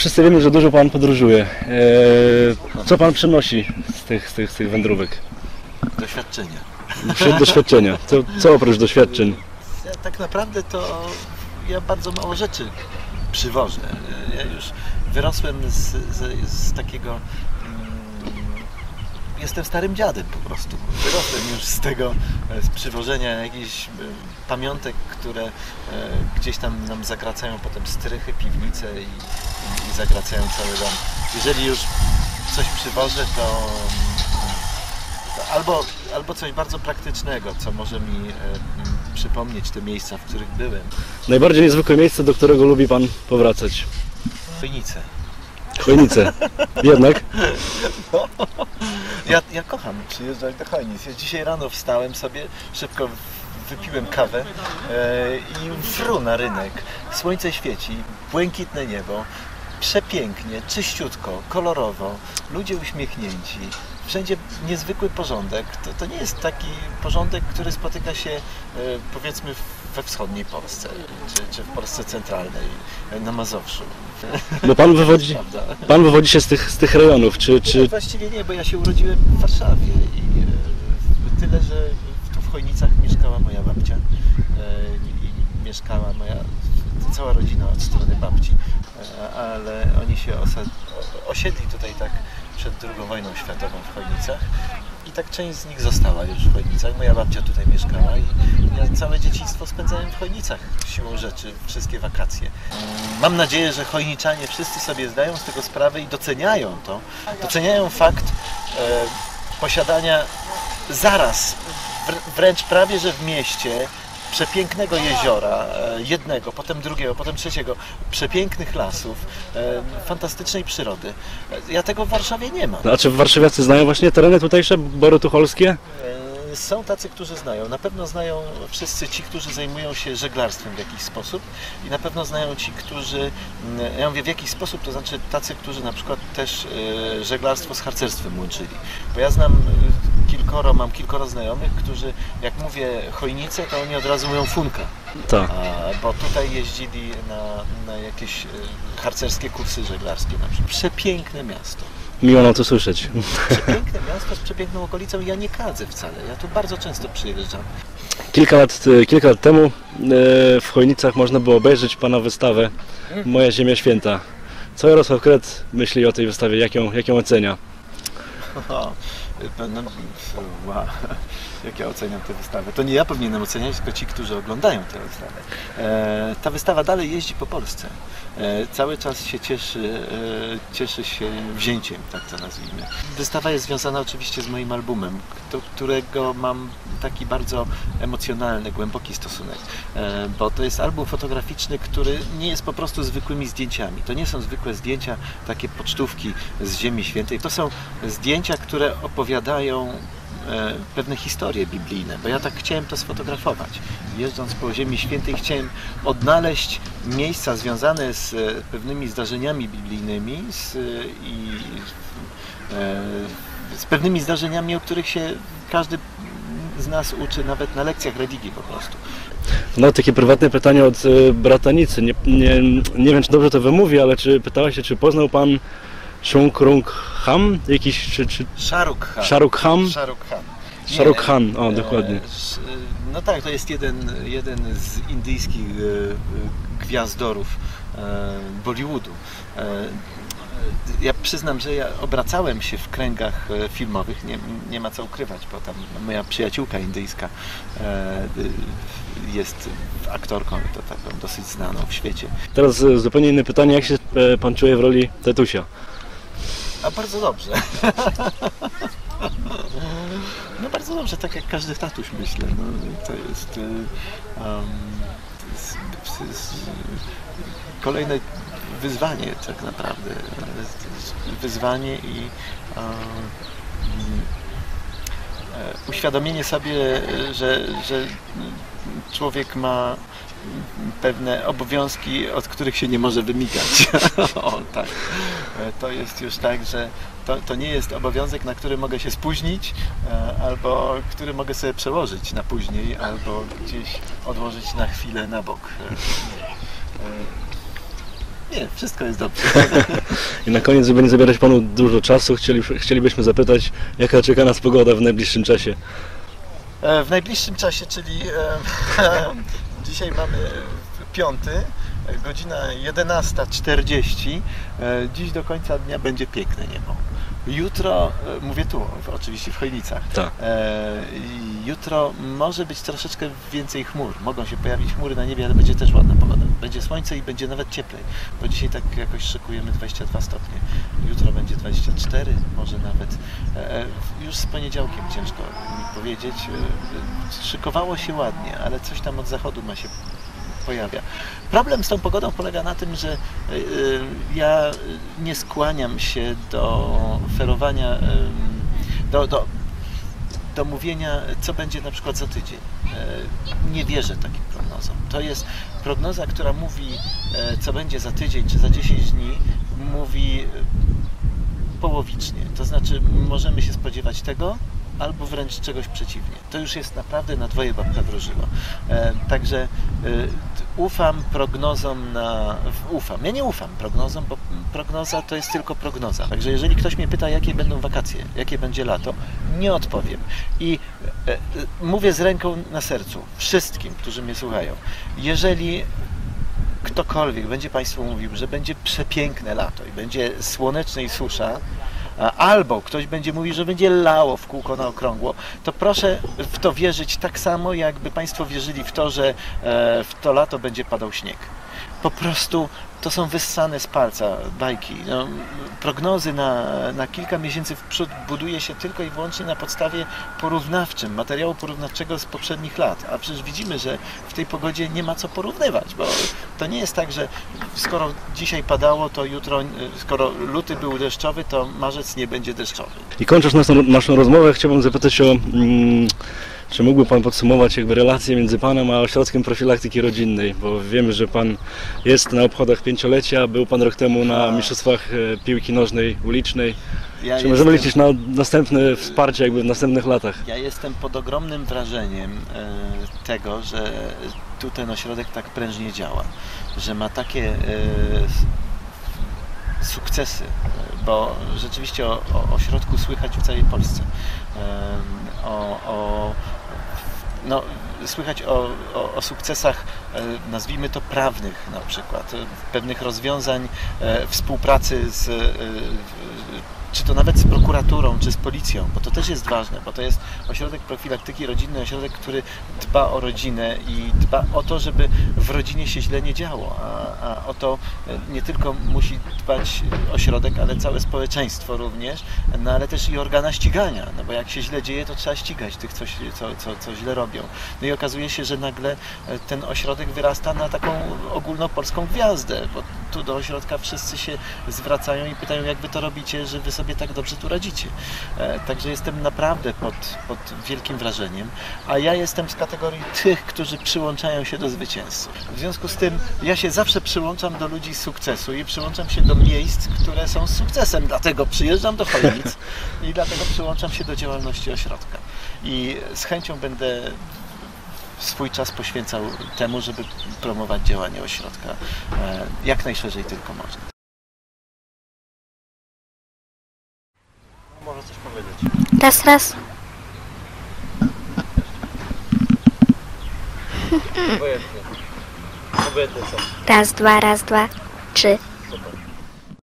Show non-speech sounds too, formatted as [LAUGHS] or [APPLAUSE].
Wszyscy wiemy, że dużo Pan podróżuje. E, Co Pan przynosi z tych, z tych, z tych wędrówek? Doświadczenia. Wśród doświadczenia. Co, co oprócz doświadczeń? Ja, tak naprawdę to ja bardzo mało rzeczy przywożę. Ja już wyrosłem z, z, z takiego. mm, Jestem starym dziadem po prostu. Wyrosłem już z tego, e, z przywożenia jakichś e, pamiątek, które e, gdzieś tam nam zagracają potem strychy, piwnice i, i, i zagracają cały dom. Jeżeli już coś przywożę, to, to albo, albo coś bardzo praktycznego, co może mi e, m, przypomnieć te miejsca, w których byłem. Najbardziej niezwykłe miejsce, do którego lubi Pan powracać? Chojnice. Chojnice. Jednak? Ja, ja kocham przyjeżdżać do Chojnic. Ja dzisiaj rano wstałem sobie, szybko wypiłem kawę e, i fru na rynek. Słońce świeci, błękitne niebo, przepięknie, czyściutko, kolorowo, ludzie uśmiechnięci. Wszędzie niezwykły porządek. To, to nie jest taki porządek, który spotyka się e, powiedzmy we wschodniej Polsce, czy, czy w Polsce centralnej, na Mazowszu. Bo [LAUGHS] Pan wywodzi, pan wywodzi się z tych, z tych rejonów. Czy, Czy... Właściwie nie, bo ja się urodziłem w Warszawie i e, tyle, że tu w Chojnicach mieszkała moja babcia e, i mieszkała moja cała rodzina od strony babci, ale oni się osad... osiedli tutaj tak przed II wojną światową w Chojnicach i tak część z nich została już w Chojnicach. Moja babcia tutaj mieszkała i ja całe dzieciństwo spędzałem w Chojnicach siłą rzeczy, wszystkie wakacje. Mam nadzieję, że Chojniczanie wszyscy sobie zdają z tego sprawę i doceniają to. Doceniają fakt e, posiadania zaraz, wr- wręcz prawie że w mieście, przepięknego jeziora, e, jednego, potem drugiego, potem trzeciego, przepięknych lasów, e, fantastycznej przyrody. E, Ja tego w Warszawie nie mam. a czy warszawiacy znają właśnie tereny tutejsze, bory tucholskie? Są tacy, którzy znają. Na pewno znają wszyscy ci, którzy zajmują się żeglarstwem w jakiś sposób i na pewno znają ci, którzy, mm, ja mówię w jakiś sposób, to znaczy tacy, którzy na przykład też e, żeglarstwo z harcerstwem łączyli. Bo ja znam e, kilkoro, mam kilkoro znajomych, którzy jak mówię chojnice, to oni od razu mówią funka. Tak. A, bo tutaj jeździli na, na jakieś e, harcerskie kursy żeglarskie na przykład. Przepiękne miasto. Miło nam to słyszeć. Przepiękne miasto z przepiękną okolicą. Ja nie kadzę wcale. Ja tu bardzo często przyjeżdżam. Kilka lat, kilka lat temu e, w Chojnicach można było obejrzeć Pana wystawę Moja Ziemia Święta. Co Jarosław Kret myśli o tej wystawie? Jak ją, jak ją ocenia? O, no, no, wow. Jak ja oceniam tę wystawę? To nie ja powinienem oceniać, tylko ci, którzy oglądają tę wystawę. E, ta wystawa dalej jeździ po Polsce. E, cały czas się cieszy, e, cieszy się wzięciem, tak to nazwijmy. Wystawa jest związana oczywiście z moim albumem, do którego mam taki bardzo emocjonalny, głęboki stosunek. E, bo to jest album fotograficzny, który nie jest po prostu zwykłymi zdjęciami. To nie są zwykłe zdjęcia, takie pocztówki z Ziemi Świętej. To są zdjęcia, które opowiadają pewne historie biblijne, bo ja tak chciałem to sfotografować. Jeżdżąc po Ziemi Świętej chciałem odnaleźć miejsca związane z e, pewnymi zdarzeniami biblijnymi z, e, i e, z pewnymi zdarzeniami, o których się każdy z nas uczy nawet na lekcjach religii po prostu. No, takie prywatne pytanie od e, bratanicy. Nie, nie, nie wiem, czy dobrze to wymówię, ale czy pytała się, czy poznał Pan Shung Rung Ham? Jakiś, czy, czy Sharuk Khan. Sharuk Ham? Sharuk Khan. Nie, Sharuk Khan, o, e, dokładnie. sz- No tak, to jest jeden, jeden z indyjskich e, e, gwiazdorów e, Bollywoodu. E, Ja przyznam, że ja obracałem się w kręgach e, filmowych, nie, nie ma co ukrywać, bo tam moja przyjaciółka indyjska e, jest aktorką, to taką dosyć znaną w świecie. Teraz e, zupełnie inne pytanie. Jak się e, Pan czuje w roli Tetusia? A bardzo dobrze. [LAUGHS] No bardzo dobrze, tak jak każdy tatuś myślę. No, to jest, um, kolejne wyzwanie tak naprawdę. Wyzwanie i um, uświadomienie sobie, że, że człowiek ma pewne obowiązki, od których się nie może wymigać. [LAUGHS] o, tak. E, To jest już tak, że to, to nie jest obowiązek, na który mogę się spóźnić, e, albo który mogę sobie przełożyć na później, albo gdzieś odłożyć na chwilę na bok. E, Nie, wszystko jest dobrze. [LAUGHS] I na koniec, żeby nie zabierać Panu dużo czasu, chcieli, chcielibyśmy zapytać, jaka czeka nas pogoda w najbliższym czasie. W najbliższym czasie, czyli [LAUGHS] dzisiaj mamy piąty, godzina 11.40. E, Dziś do końca dnia będzie piękne niebo. Jutro, e, mówię tu, oczywiście w Chojnicach, Tak. e, jutro może być troszeczkę więcej chmur. Mogą się pojawić chmury na niebie, ale będzie też ładna pogoda. Będzie słońce i będzie nawet cieplej, bo dzisiaj tak jakoś szykujemy 22 stopnie. Jutro będzie 24, może nawet. E, e, Już z poniedziałkiem ciężko mi powiedzieć. E, Szykowało się ładnie, ale coś tam od zachodu ma się pojawia. Problem z tą pogodą polega na tym, że ja nie skłaniam się do ferowania, do, do, do mówienia, co będzie na przykład za tydzień. E, Nie wierzę takim prognozom. To jest prognoza, która mówi, e, co będzie za tydzień czy za 10 dni, mówi e, połowicznie. To znaczy, możemy się spodziewać tego, albo wręcz czegoś przeciwnie. To już jest naprawdę na dwoje babka wróżyła. Także ufam prognozom na... Ufam. Ja nie ufam prognozom, bo prognoza to jest tylko prognoza. Także jeżeli ktoś mnie pyta, jakie będą wakacje, jakie będzie lato, nie odpowiem. I e, e, mówię z ręką na sercu wszystkim, którzy mnie słuchają. Jeżeli ktokolwiek będzie Państwu mówił, że będzie przepiękne lato i będzie słoneczne i susza, albo ktoś będzie mówił, że będzie lało w kółko na okrągło, to proszę w to wierzyć tak samo, jakby Państwo wierzyli w to, że e, w to lato będzie padał śnieg. Po prostu to są wyssane z palca bajki. No, prognozy na, na kilka miesięcy w przód buduje się tylko i wyłącznie na podstawie porównawczym, materiału porównawczego z poprzednich lat. A przecież widzimy, że w tej pogodzie nie ma co porównywać, bo to nie jest tak, że skoro dzisiaj padało, to jutro, skoro luty był deszczowy, to marzec nie będzie deszczowy. I kończąc naszą, naszą rozmowę, chciałbym zapytać o, mm, czy mógłby Pan podsumować jakby relacje między Panem a Ośrodkiem Profilaktyki Rodzinnej, bo wiemy, że Pan jest na obchodach pięciolecia, był Pan rok temu na Tak. Mistrzostwach e, Piłki Nożnej Ulicznej. Ja Czy możemy jestem- liczyć na następne wsparcie jakby w następnych latach? Ja jestem pod ogromnym wrażeniem e, tego, że tu ten ośrodek tak prężnie działa, że ma takie e, sukcesy, bo rzeczywiście o, o ośrodku słychać w całej Polsce. O, o, no, słychać o, o, o sukcesach, e, nazwijmy to prawnych na przykład, pewnych rozwiązań e, współpracy z, e, czy to nawet z prokuraturą, czy z policją, bo to też jest ważne, bo to jest ośrodek profilaktyki rodzinnej, ośrodek, który dba o rodzinę i dba o to, żeby w rodzinie się źle nie działo, a, a o to e, nie tylko musi dbać ośrodek, ale całe społeczeństwo również, no ale też i organa ścigania, no bo jak się źle dzieje, to trzeba ścigać tych, co, co, co, co źle robią. No i okazuje się, że nagle e, ten ośrodek wyrasta na taką ogólnopolską gwiazdę, bo tu do ośrodka wszyscy się zwracają i pytają, jak wy to robicie, że wy sobie tak dobrze tu radzicie. E, Także jestem naprawdę pod, pod wielkim wrażeniem, a ja jestem z kategorii tych, którzy przyłączają się do zwycięzców. W związku z tym ja się zawsze przyłączam do ludzi z sukcesu i przyłączam się do miejsc, które są z sukcesem, dlatego przyjeżdżam do Chojnic i dlatego przyłączam się do działalności ośrodka. I z chęcią będę swój czas poświęcał temu, żeby promować działanie ośrodka e, jak najszerzej tylko można. Może coś powiedzieć. Raz, raz. Obojętnie. Obojętnie co. Raz, dwa, raz, dwa, trzy. Super.